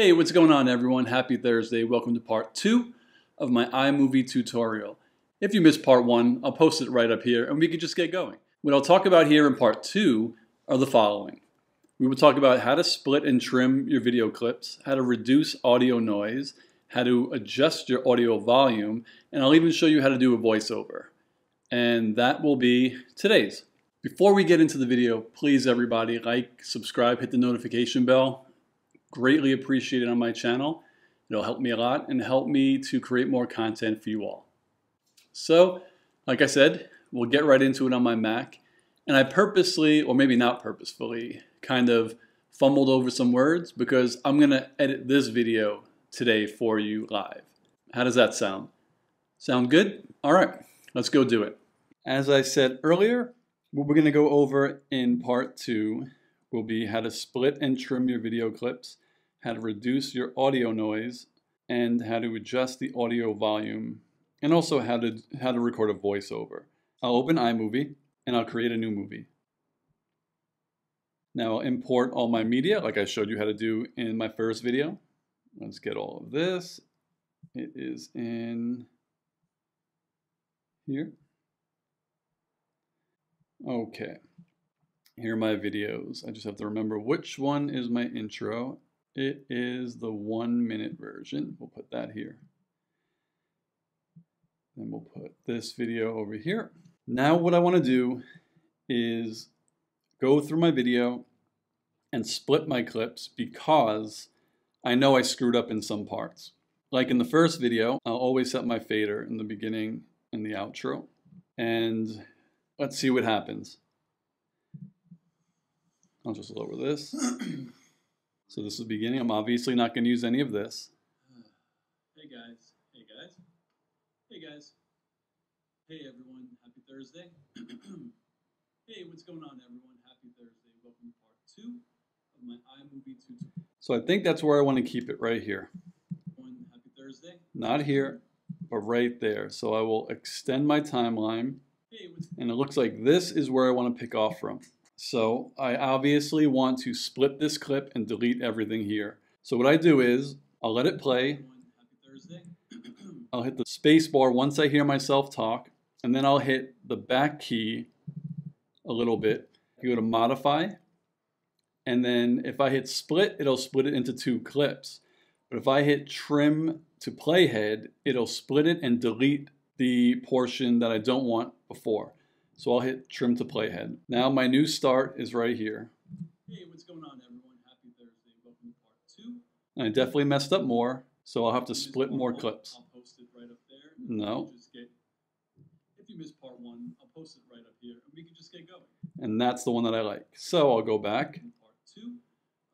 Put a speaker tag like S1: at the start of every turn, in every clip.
S1: Hey, what's going on everyone? Happy Thursday. Welcome to part two of my iMovie tutorial. If you missed part one, I'll post it right up here and we can just get going. What I'll talk about here in part two are the following. We will talk about how to split and trim your video clips, how to reduce audio noise, how to adjust your audio volume, and I'll even show you how to do a voiceover. And that will be today's. Before we get into the video, please everybody like, subscribe, hit the notification bell. Greatly appreciated on my channel. It'll help me a lot and help me to create more content for you all. So, like I said, we'll get right into it on my Mac. And I purposely, or maybe not purposefully, kind of fumbled over some words because I'm going to edit this video today for you live. How does that sound? Sound good? All right, let's go do it. As I said earlier, what we're going to go over in part two will be how to split and trim your video clips, how to reduce your audio noise, and how to adjust the audio volume, and also how to, how to record a voiceover. I'll open iMovie and I'll create a new movie. Now I'll import all my media like I showed you how to do in my first video. Let's get all of this. It is in here. Okay, here are my videos. I just have to remember which one is my intro. It is the one minute version. We'll put that here. Then we'll put this video over here. Now what I want to do is go through my video and split my clips because I know I screwed up in some parts. Like in the first video, I'll always set my fader in the beginning and the outro. And let's see what happens. I'll just lower this. so this is the beginning. I'm obviously not going to use any of this.
S2: Hey guys. Hey guys. Hey guys. Hey everyone. Happy Thursday. hey, what's going on everyone? Happy Thursday. Welcome to part two of my iMovie tutorial.
S1: So I think that's where I want to keep it right here.
S2: Happy Thursday.
S1: Not here, but right there. So I will extend my timeline.
S2: Hey,
S1: and it looks like this is where I want to pick off from. So I obviously want to split this clip and delete everything here. So what I do is I'll let it play. I'll hit the space bar once I hear myself talk, and then I'll hit the back key a little bit. You go to modify, and then if I hit split, it'll split it into two clips. But if I hit trim to playhead, it'll split it and delete the portion that I don't want before. So I'll hit trim to playhead. Now my new start is right here.
S2: Hey, what's going on everyone? Happy Thursday. Welcome to part two.
S1: And I definitely messed up more, so I'll have to split more clips.
S2: I'll post it right up there.
S1: No.
S2: Get, if you missed part one, I'll post it right up here and we can just get going.
S1: And that's the one that I like. So I'll go back Part
S2: two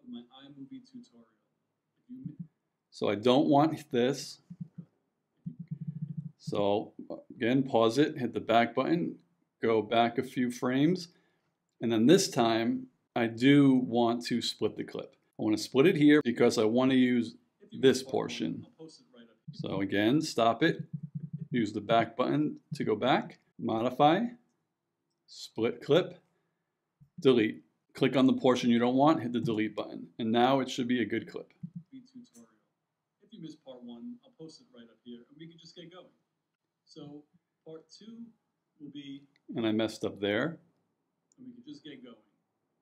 S2: of my iMovie tutorial.
S1: So I don't want this. So again, pause it, hit the back button, go back a few frames, and then this time I do want to split the clip. I want to split it here because I want to use this portion. So again, stop it, use the back button to go back, modify, split clip, delete. Click on the portion you don't want, hit the delete button. And now it should be a good clip.
S2: If you missed part one, I'll post it right up here and we can just get going. So part two will be...
S1: And I messed up there.
S2: And we can just get going.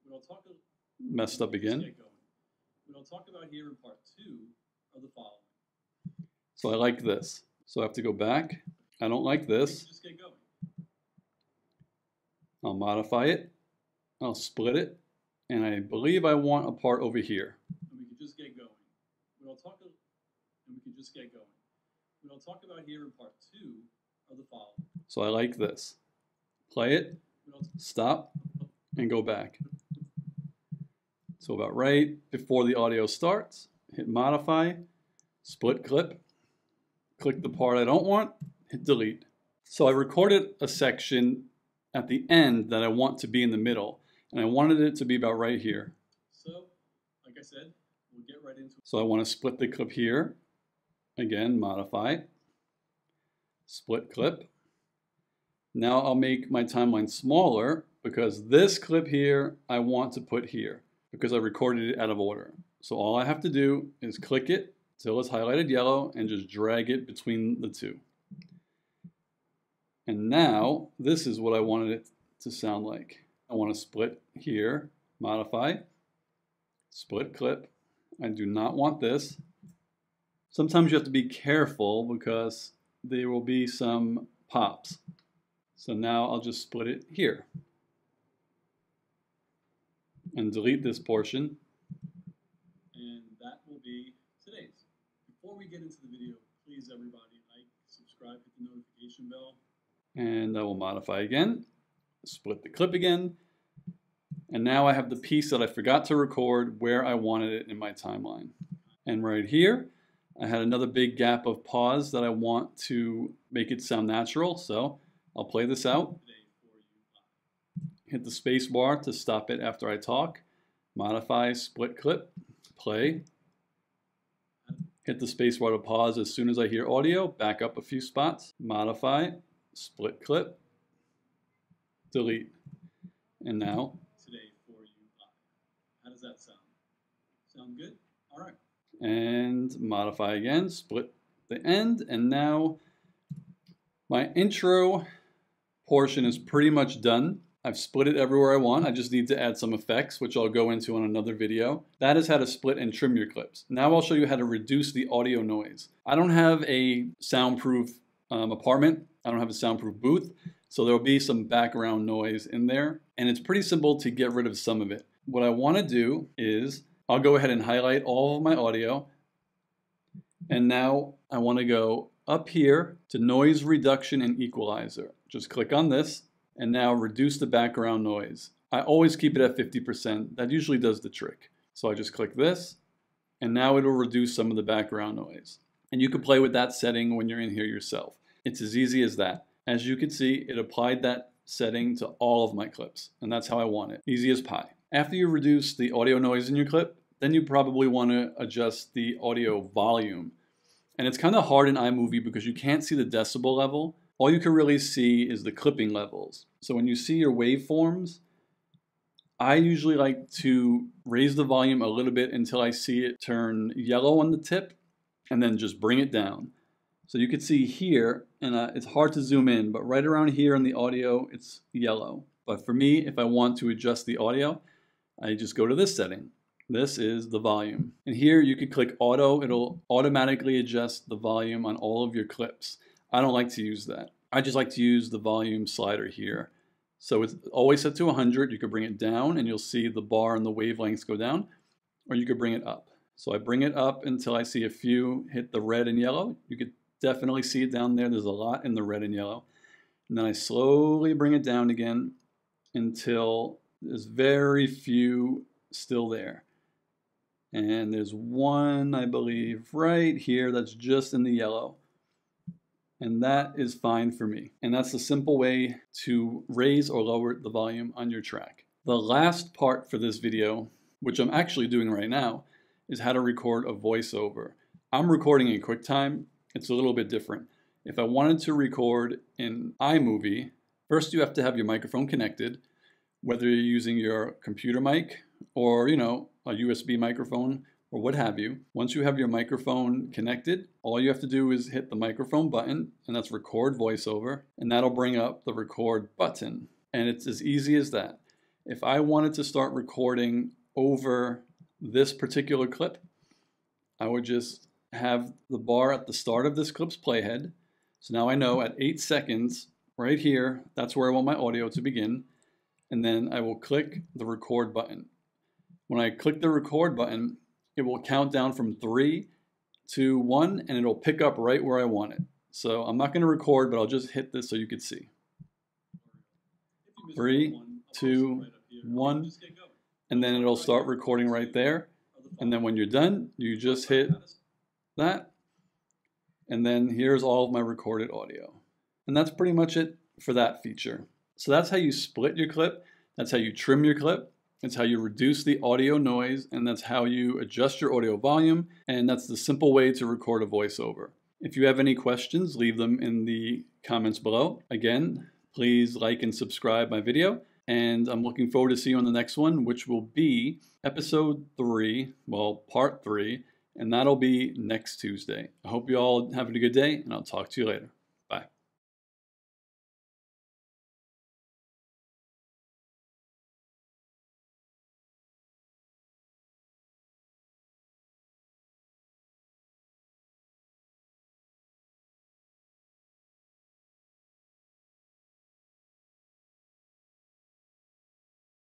S2: What I'll talk about,
S1: Messed up again.
S2: What I'll talk about here in part two are the following.
S1: So I like this. So I have to go back. I don't like this.
S2: Just get going.
S1: I'll modify it. I'll split it and I believe I want a part over here.
S2: And we can just get going. What I'll talk, and we can just get going. What I'll talk about here in part two are the following.
S1: So I like this. Play it, stop, and go back. So about right before the audio starts, hit modify, split clip, click the part I don't want, hit delete. So I recorded a section at the end that I want to be in the middle and I wanted it to be about right here.
S2: So, like I said, we'll get right into it.
S1: So I want to split the clip here. Again, modify. Split clip. Now I'll make my timeline smaller because this clip here I want to put here because I recorded it out of order. So all I have to do is click it till it's highlighted yellow and just drag it between the two. And now this is what I wanted it to sound like. I want to split here, modify, split clip. I do not want this. Sometimes you have to be careful because there will be some pops. So now I'll just split it here and delete this portion.
S2: And that will be today's. Before we get into the video, please everybody like, subscribe, hit the notification bell.
S1: And I will modify again, split the clip again. And now I have the piece that I forgot to record where I wanted it in my timeline. And right here, I had another big gap of pause that I want to make it sound natural. So I'll play this out. Hit the space bar to stop it after I talk. Modify, split clip, play. Hit the space bar to pause as soon as I hear audio. Back up a few spots. Modify, split clip, delete. And now.
S2: Today for you. How does that sound? Sound good? All right.
S1: And modify again, split the end. And now my intro portion is pretty much done. I've split it everywhere I want. I just need to add some effects, which I'll go into in another video. That is how to split and trim your clips. Now I'll show you how to reduce the audio noise. I don't have a soundproof um, apartment. I don't have a soundproof booth. So there'll be some background noise in there. And it's pretty simple to get rid of some of it. What I want to do is I'll go ahead and highlight all of my audio. And now I want to go up here to noise reduction and equalizer. Just click on this and now reduce the background noise. I always keep it at 50%. That usually does the trick. So I just click this, and now it'll reduce some of the background noise. And you can play with that setting when you're in here yourself. It's as easy as that. As you can see, it applied that setting to all of my clips, and that's how I want it. Easy as pie. After you reduce the audio noise in your clip, then you probably want to adjust the audio volume. And it's kind of hard in iMovie because you can't see the decibel level, all you can really see is the clipping levels. So when you see your waveforms, I usually like to raise the volume a little bit until I see it turn yellow on the tip and then just bring it down. So you can see here, and uh, it's hard to zoom in, but right around here in the audio, it's yellow. But for me, if I want to adjust the audio, I just go to this setting. This is the volume. And here you can click auto, it'll automatically adjust the volume on all of your clips. I don't like to use that. I just like to use the volume slider here. So it's always set to 100. You could bring it down and you'll see the bar and the wavelengths go down, or you could bring it up. So I bring it up until I see a few hit the red and yellow. You could definitely see it down there. There's a lot in the red and yellow. And then I slowly bring it down again until there's very few still there. And there's one, I believe, right here that's just in the yellow and that is fine for me. And that's a simple way to raise or lower the volume on your track. The last part for this video, which I'm actually doing right now, is how to record a voiceover. I'm recording in QuickTime. It's a little bit different. If I wanted to record in iMovie, first you have to have your microphone connected, whether you're using your computer mic or, you know, a USB microphone or what have you. Once you have your microphone connected, all you have to do is hit the microphone button, and that's record voiceover, and that'll bring up the record button. And it's as easy as that. If I wanted to start recording over this particular clip, I would just have the bar at the start of this clip's playhead. So now I know at eight seconds, right here, that's where I want my audio to begin. And then I will click the record button. When I click the record button, it will count down from three to one and it'll pick up right where I want it. So I'm not going to record, but I'll just hit this so you can see. Three, two, one, and then it'll start recording right there. And then when you're done, you just hit that. And then here's all of my recorded audio. And that's pretty much it for that feature. So that's how you split your clip. That's how you trim your clip. It's how you reduce the audio noise, and that's how you adjust your audio volume, and that's the simple way to record a voiceover. If you have any questions, leave them in the comments below. Again, please like and subscribe my video, And I'm looking forward to seeing you on the next one, which will be episode three, well, part three, and that'll be next Tuesday. I hope you all having a good day, and I'll talk to you later.